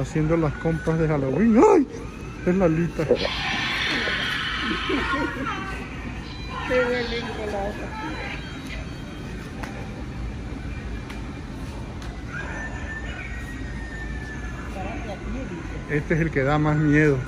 haciendo las compras de Halloween. ¡Ay! Es la lita. Este es el que da más miedo.